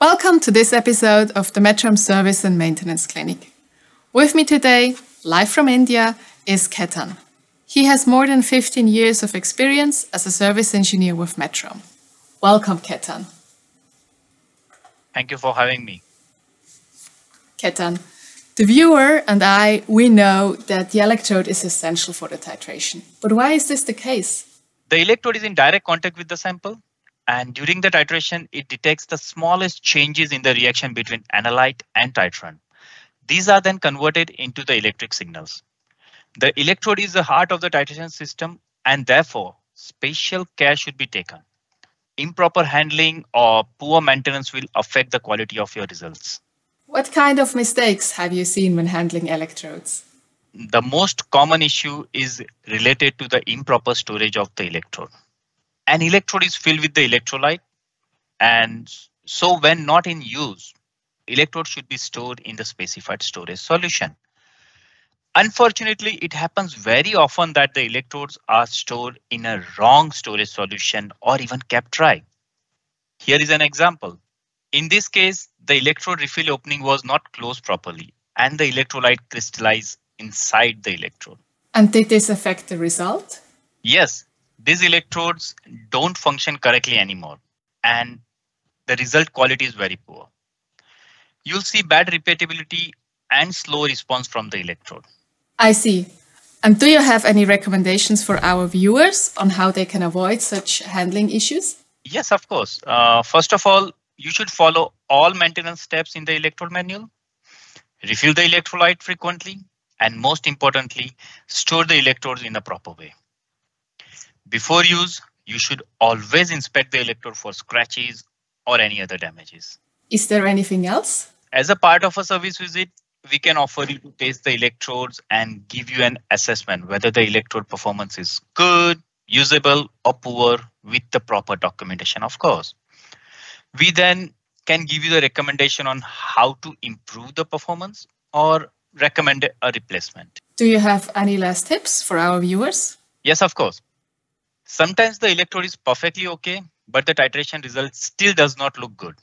Welcome to this episode of the Metrohm Service and Maintenance Clinic. With me today, live from India, is Ketan. He has more than 15 years of experience as a service engineer with Metrohm. Welcome, Ketan. Thank you for having me. Ketan, the viewer and I, we know that the electrode is essential for the titration. But why is this the case? The electrode is in direct contact with the sample and during the titration, it detects the smallest changes in the reaction between analyte and titrant. These are then converted into the electric signals. The electrode is the heart of the titration system and therefore special care should be taken. Improper handling or poor maintenance will affect the quality of your results. What kind of mistakes have you seen when handling electrodes? The most common issue is related to the improper storage of the electrode an electrode is filled with the electrolyte and so when not in use electrode should be stored in the specified storage solution. Unfortunately it happens very often that the electrodes are stored in a wrong storage solution or even kept dry. Here is an example. In this case the electrode refill opening was not closed properly and the electrolyte crystallized inside the electrode. And did this affect the result? Yes these electrodes don't function correctly anymore and the result quality is very poor. You'll see bad repeatability and slow response from the electrode. I see. And do you have any recommendations for our viewers on how they can avoid such handling issues? Yes, of course. Uh, first of all, you should follow all maintenance steps in the electrode manual. Refill the electrolyte frequently. And most importantly, store the electrodes in a proper way. Before use, you should always inspect the electrode for scratches or any other damages. Is there anything else? As a part of a service visit, we can offer you to test the electrodes and give you an assessment whether the electrode performance is good, usable or poor with the proper documentation, of course. We then can give you the recommendation on how to improve the performance or recommend a replacement. Do you have any last tips for our viewers? Yes, of course. Sometimes the electrode is perfectly okay, but the titration result still does not look good.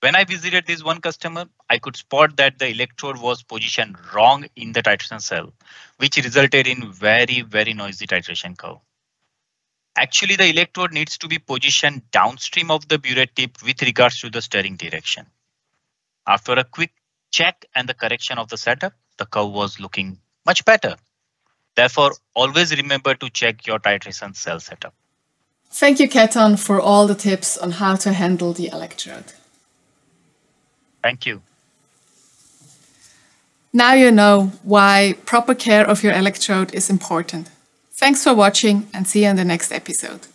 When I visited this one customer, I could spot that the electrode was positioned wrong in the titration cell, which resulted in very, very noisy titration curve. Actually, the electrode needs to be positioned downstream of the burette tip with regards to the stirring direction. After a quick check and the correction of the setup, the curve was looking much better. Therefore, always remember to check your titration cell setup. Thank you, Ketan, for all the tips on how to handle the electrode. Thank you. Now you know why proper care of your electrode is important. Thanks for watching and see you in the next episode.